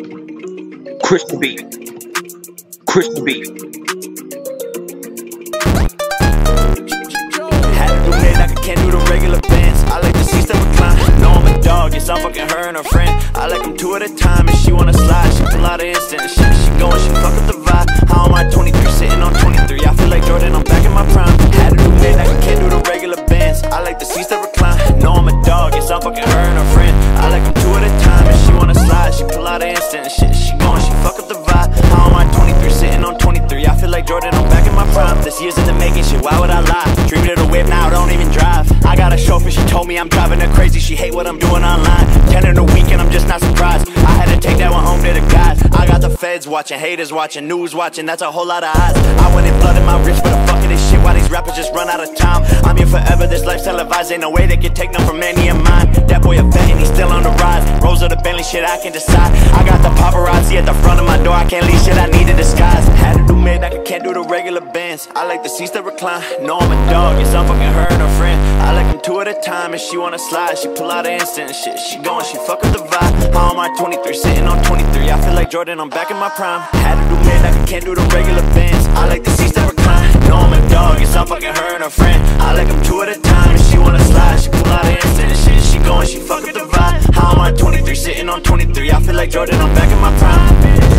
Crystal beat. Crystal beat. Had to like I can't do the regular Benz. I like the seats that recline. No, I'm a dog, yes, I'm fucking her and her friend. I like them two at a time, and she wanna slide. She pull out an instant, she, she go and she fuck up the This year's in the making, shit, why would I lie? Dreaming of the whip, now I don't even drive. I got a chauffeur, she told me I'm driving her crazy. She hate what I'm doing online. 10 in a week, and I'm just not surprised. I had to take that one home to the guys. I got the feds watching, haters watching, news watching, that's a whole lot of eyes. I went in blood in my wrist for the fuck of this shit. Why these rappers just run out of time? I'm here forever, this life's televised. Ain't no way they can take none from any of mine. That boy a vet, and he's still on the rise. Rose of the Bentley, shit, I can decide. I got the paparazzi at the front of my door. I can't leave shit, I need a disguise. Had to do mid, I I like the seats that recline. No, I'm a dog, yes, I'm fucking her and her friend. I like them two at a time, and she wanna slide. She pull out an instant, shit, she going, she fuck with the vibe. How am I 23, sitting on 23? I feel like Jordan, I'm back in my prime. Had to do like I can't do the regular Benz. I like the seats that recline. No, I'm a dog, yes, I'm fucking her and her friend. I like them two at a time, and she wanna slide. She pull out an instant, shit, she going, she fuck with the vibe. How am I 23, sitting on 23? I feel like Jordan, I'm back in my prime.